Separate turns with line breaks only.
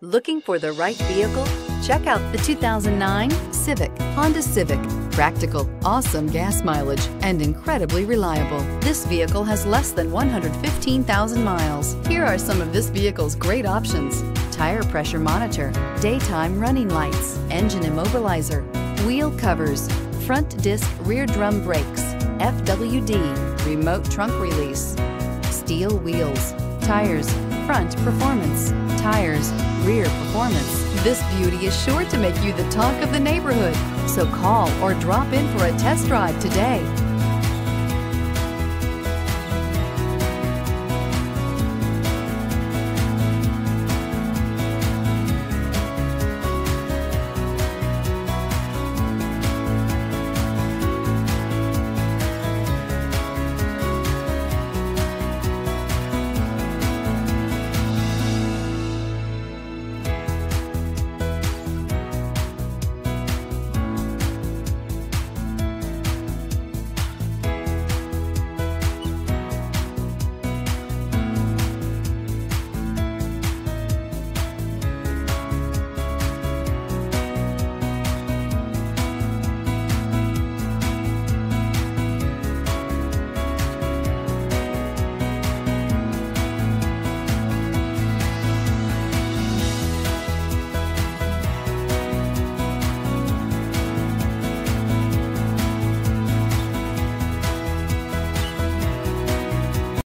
Looking for the right vehicle? Check out the 2009 Civic, Honda Civic. Practical, awesome gas mileage, and incredibly reliable. This vehicle has less than 115,000 miles. Here are some of this vehicle's great options. Tire pressure monitor, daytime running lights, engine immobilizer, wheel covers, front disc rear drum brakes, FWD, remote trunk release, steel wheels, tires, front performance, tires, rear performance. This beauty is sure to make you the talk of the neighborhood. So call or drop in for a test drive today.